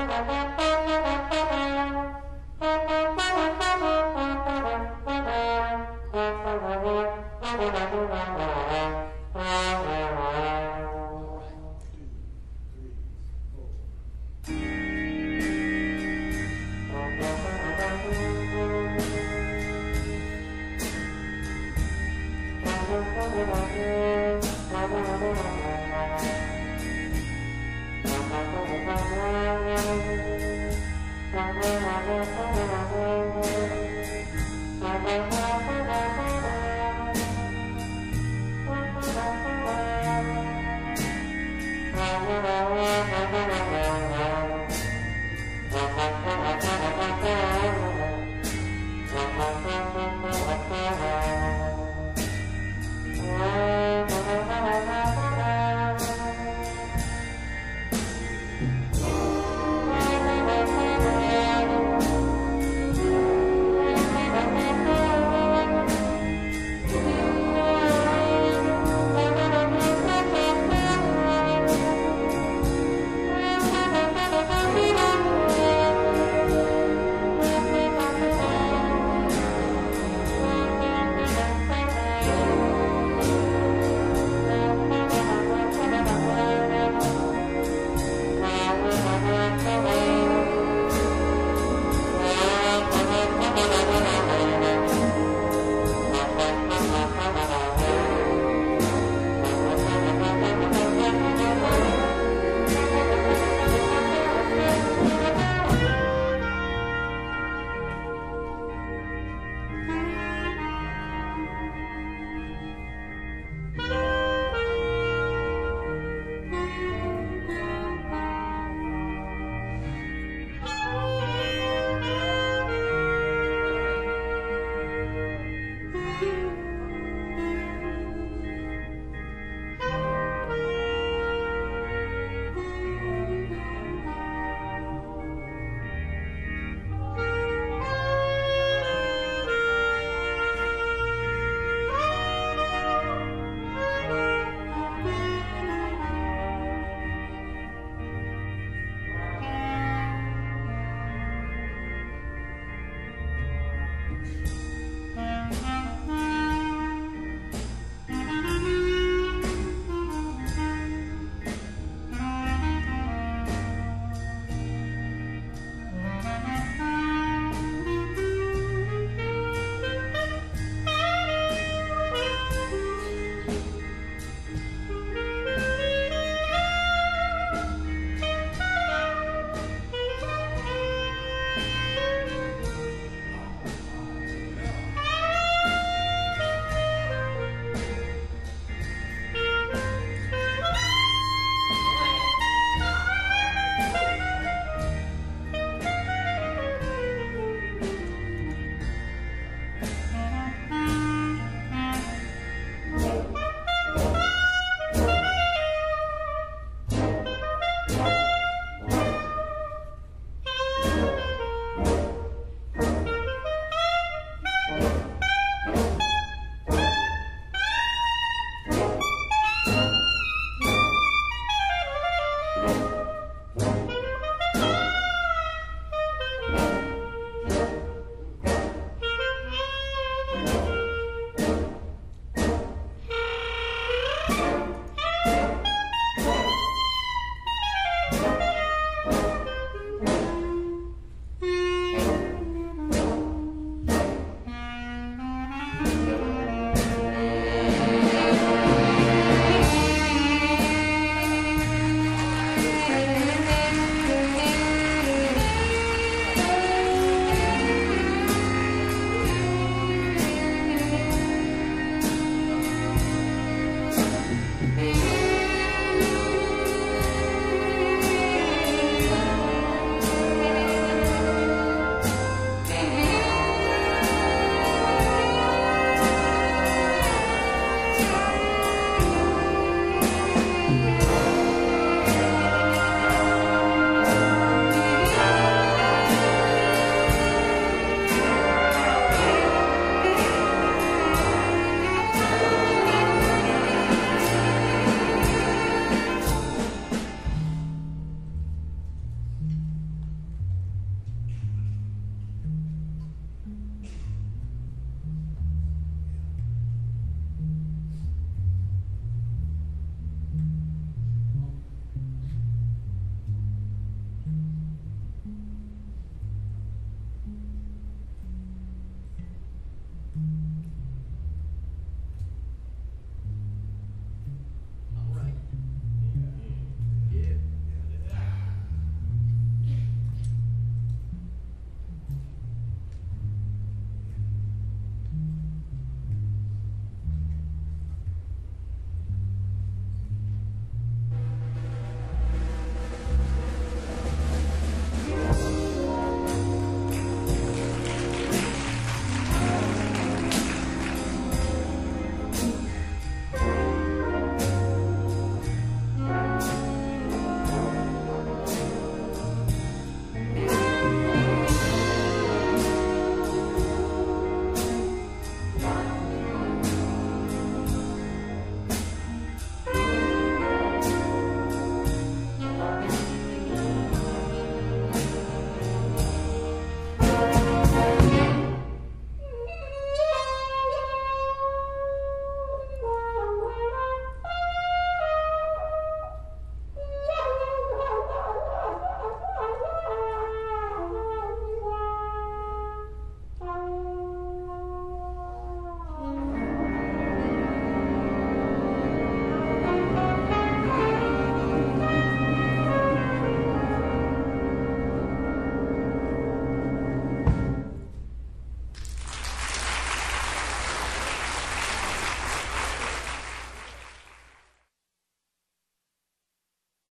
Thank Música